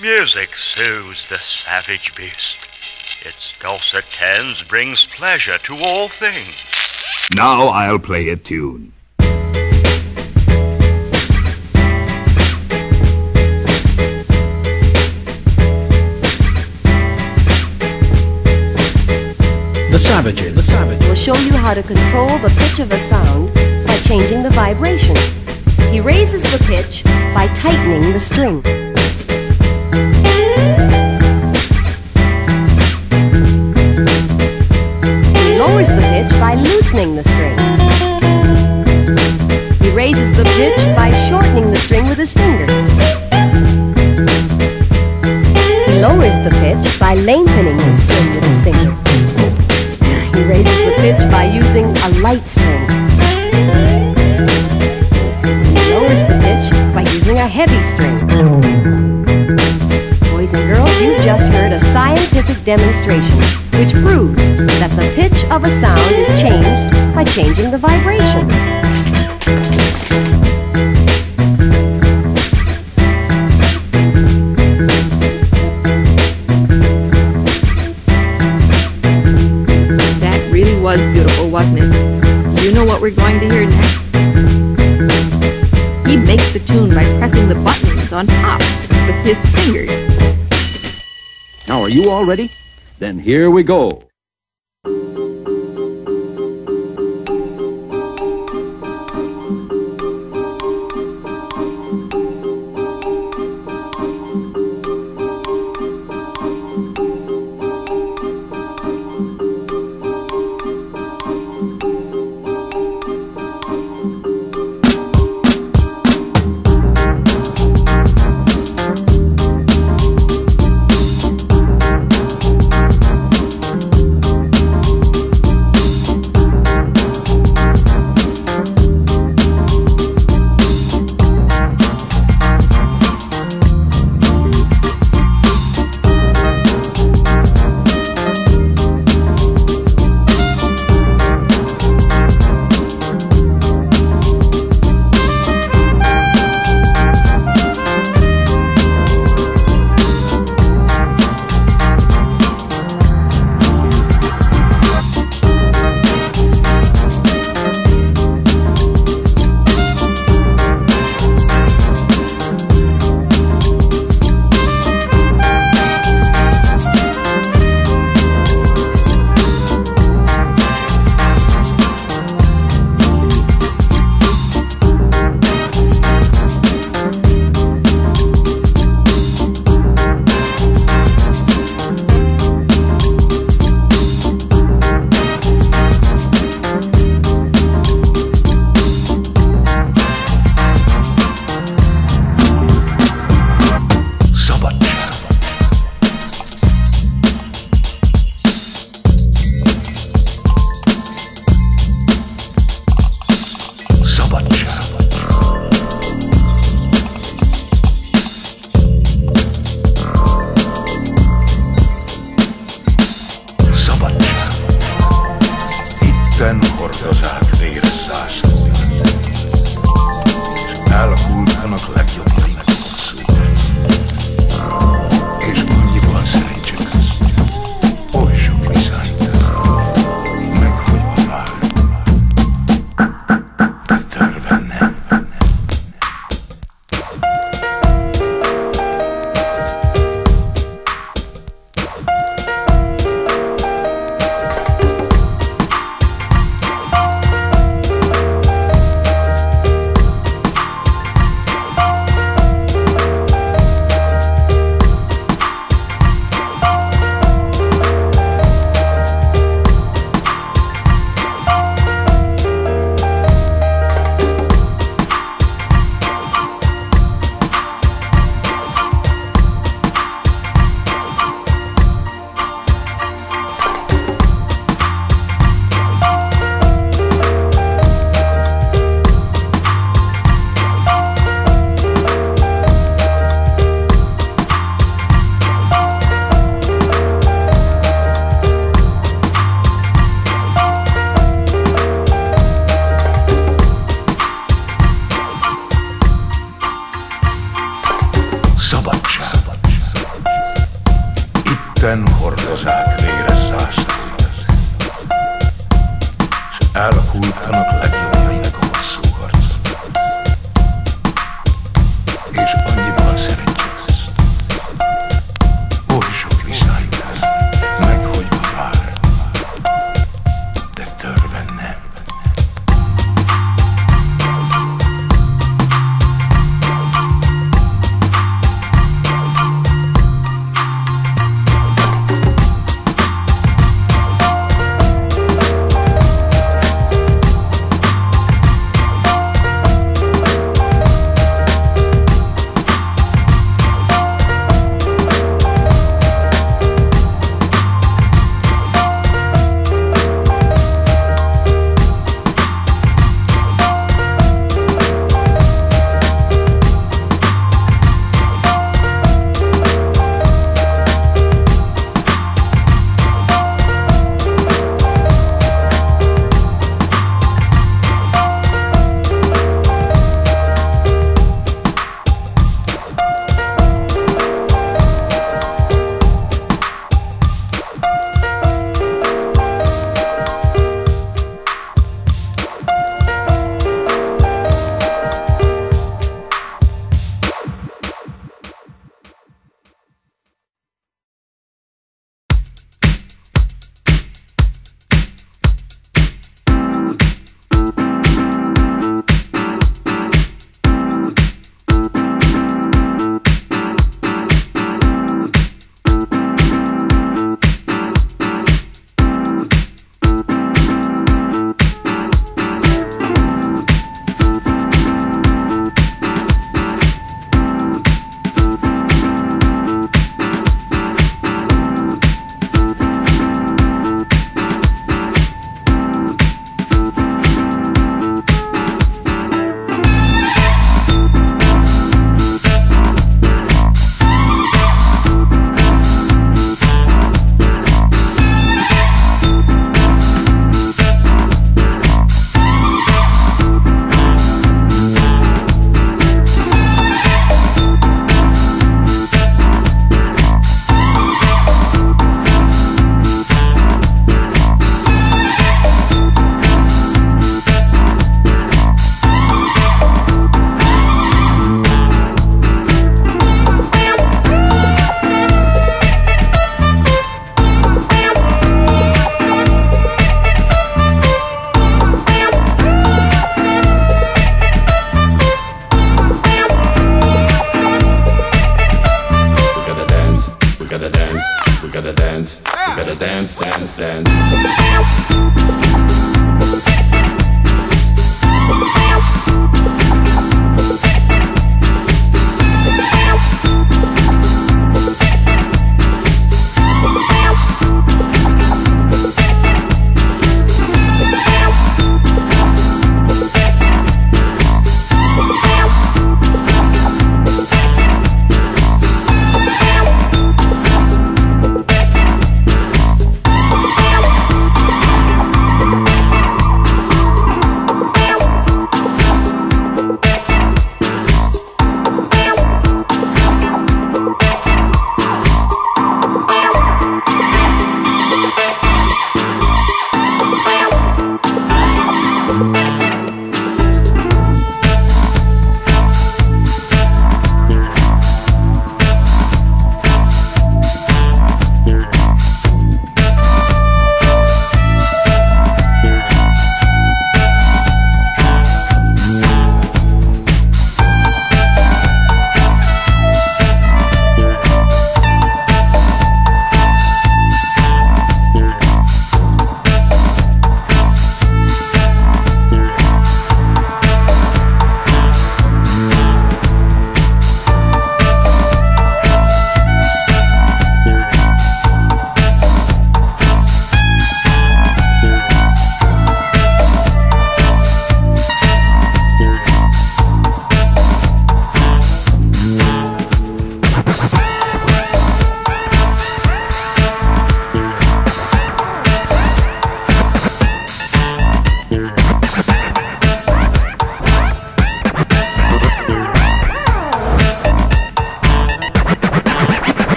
Music soothes the savage beast. Its dulcet tones brings pleasure to all things. Now I'll play a tune. The Savages. The Savages. will show you how to control the pitch of a sound by changing the vibration. He raises the pitch by tightening the string. Lowers the pitch by loosening the string. He raises the pitch by shortening the string with his fingers. He lowers the pitch by lengthening the string with his fingers. He raises the pitch by using a light string. He lowers the pitch by using a heavy string. Boys and girls, you've just heard a scientific demonstration which proves that the pitch of a sound is changed by changing the vibration. That really was beautiful, wasn't it? You know what we're going to hear next? He makes the tune by pressing the buttons on top with his fingers. Now, are you all ready? Then here we go.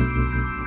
Música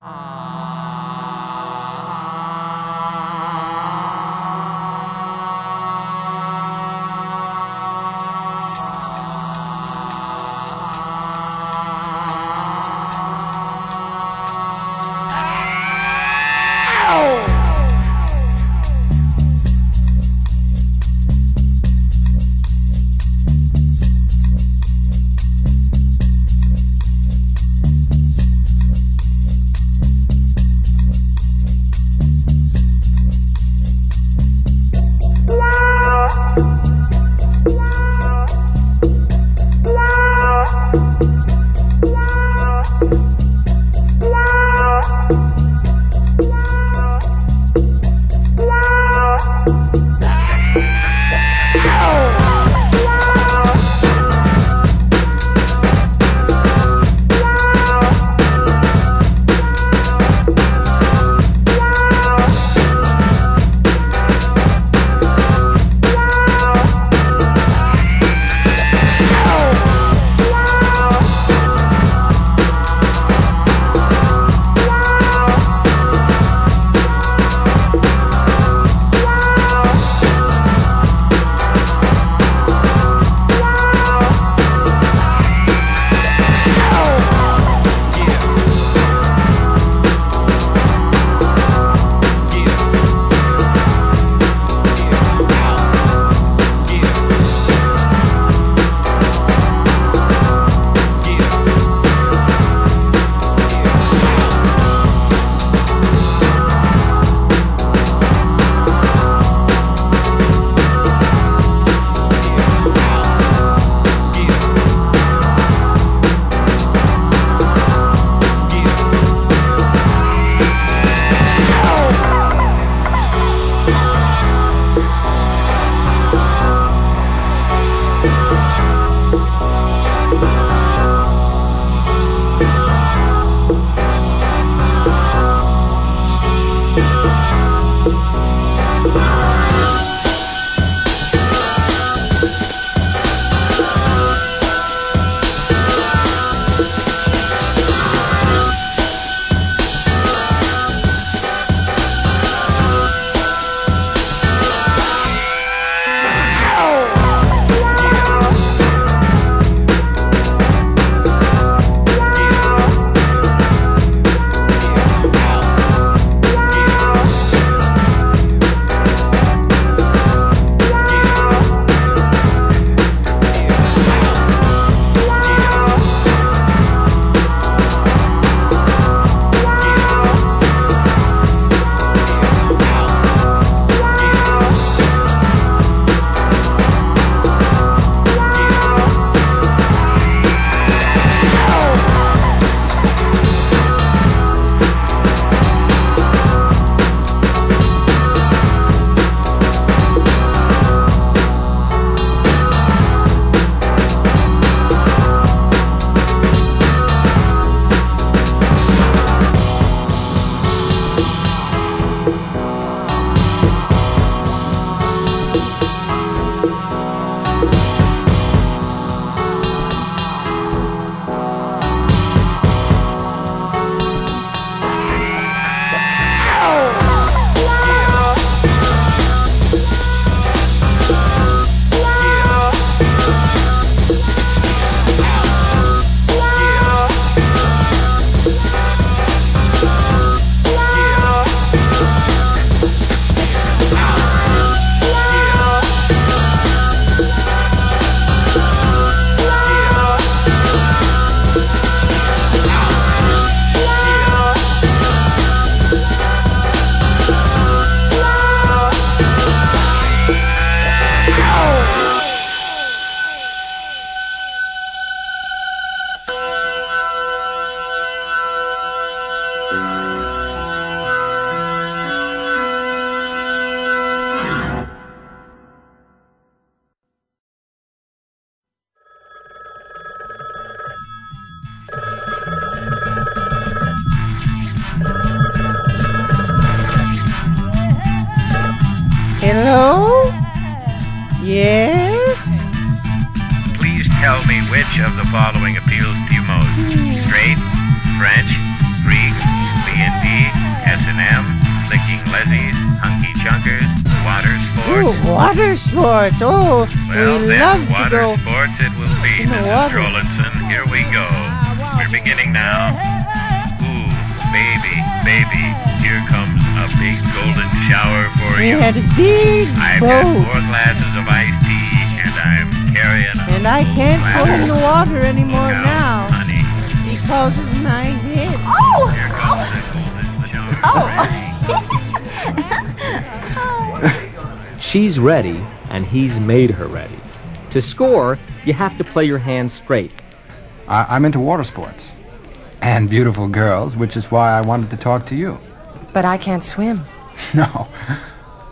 啊 sports. Oh, well, we then, love to water go. sports it will be, in the Mrs. water. Trollinson. Here we go. We're beginning now. Ooh, baby, baby, here comes a big golden shower for We you. had a big I've got boat, four glasses of iced tea, and I'm carrying a and I can't go bladder. in the water anymore Look now out, honey. because of my head. Oh! Here comes the golden shower. Oh! She's ready, and he's made her ready. To score, you have to play your hand straight. I, I'm into water sports and beautiful girls, which is why I wanted to talk to you. But I can't swim. No,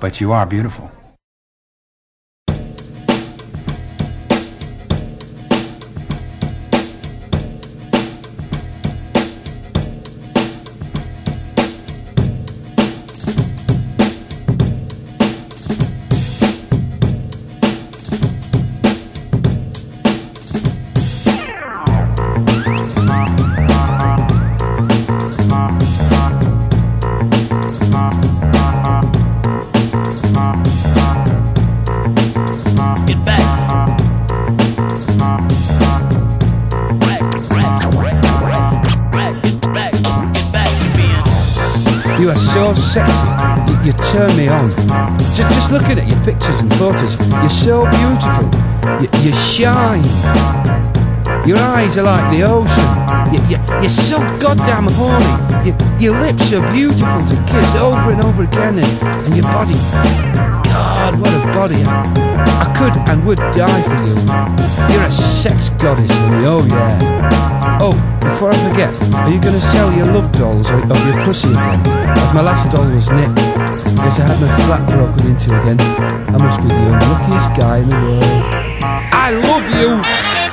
but you are beautiful. Are so sexy. You, you turn me on. Just, just looking at your pictures and photos, you're so beautiful. You, you shine. Your eyes are like the ocean. You, you, you're so goddamn horny. You, your lips are beautiful to kiss over and over again, and, and your body. God, what a body. I, I could and would die for you. You're a sex goddess, honey. Oh, yeah. Oh, before I forget, are you going to sell your love dolls of your pussy again? As my last doll was nicked. Guess I had my flat broken into again. I must be the unluckiest guy in the world. I love you!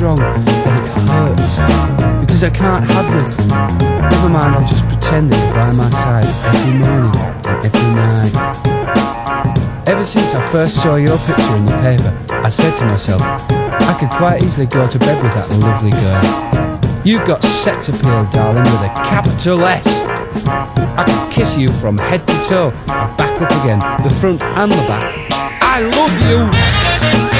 That it hurts. Because I can't have you. Never mind, I'll just pretend that you're by my side every morning and every night. Ever since I first saw your picture in the paper, I said to myself, I could quite easily go to bed with that lovely girl. You've got sex appeal, darling, with a capital S. I could kiss you from head to toe, back up again, the front and the back. I love you!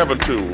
heaven to.